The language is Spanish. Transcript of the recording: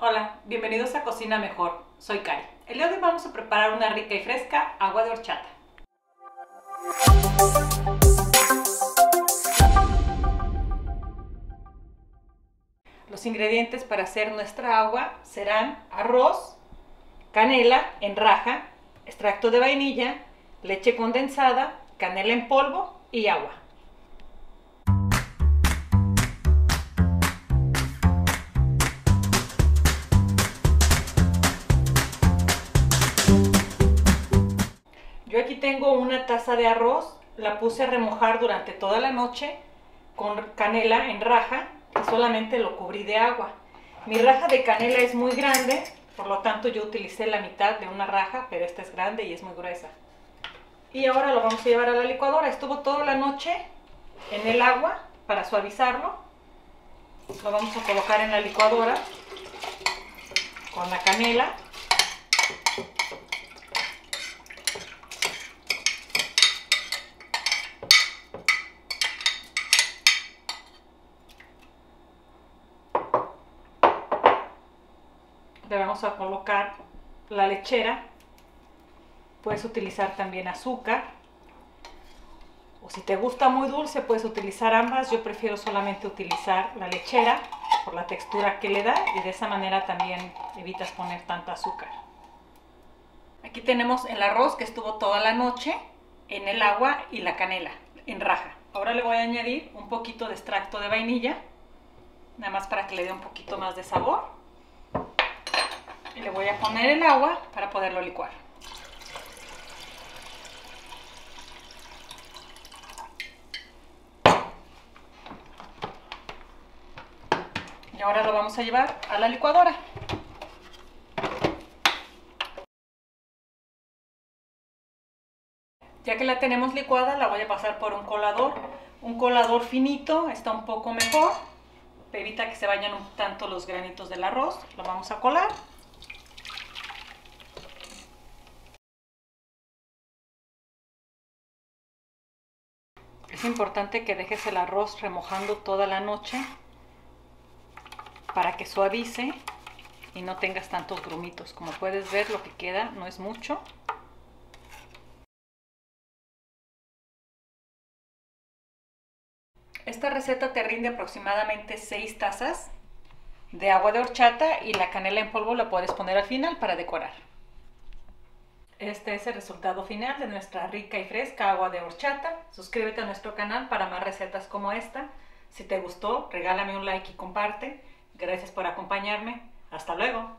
Hola, bienvenidos a Cocina Mejor. Soy Cari. El día de hoy vamos a preparar una rica y fresca agua de horchata. Los ingredientes para hacer nuestra agua serán arroz, canela en raja, extracto de vainilla, leche condensada, canela en polvo y agua. Aquí tengo una taza de arroz, la puse a remojar durante toda la noche con canela en raja y solamente lo cubrí de agua. Mi raja de canela es muy grande, por lo tanto yo utilicé la mitad de una raja, pero esta es grande y es muy gruesa. Y ahora lo vamos a llevar a la licuadora. Estuvo toda la noche en el agua para suavizarlo. Lo vamos a colocar en la licuadora con la canela. Le vamos a colocar la lechera Puedes utilizar también azúcar. O si te gusta muy dulce, puedes utilizar ambas. Yo prefiero solamente utilizar la lechera por la textura que le da y de esa manera también evitas poner tanta azúcar. Aquí tenemos el arroz que estuvo toda la noche en el agua y la canela en raja. Ahora le voy a añadir un poquito de extracto de vainilla, nada más para que le dé un poquito más de sabor. Y le voy a poner el agua para poderlo licuar. Y ahora lo vamos a llevar a la licuadora. Ya que la tenemos licuada, la voy a pasar por un colador. Un colador finito está un poco mejor. Evita que se vayan un tanto los granitos del arroz. Lo vamos a colar. Es importante que dejes el arroz remojando toda la noche para que suavice y no tengas tantos grumitos. Como puedes ver, lo que queda no es mucho. Esta receta te rinde aproximadamente 6 tazas de agua de horchata y la canela en polvo la puedes poner al final para decorar. Este es el resultado final de nuestra rica y fresca agua de horchata. Suscríbete a nuestro canal para más recetas como esta. Si te gustó, regálame un like y comparte. Gracias por acompañarme. Hasta luego.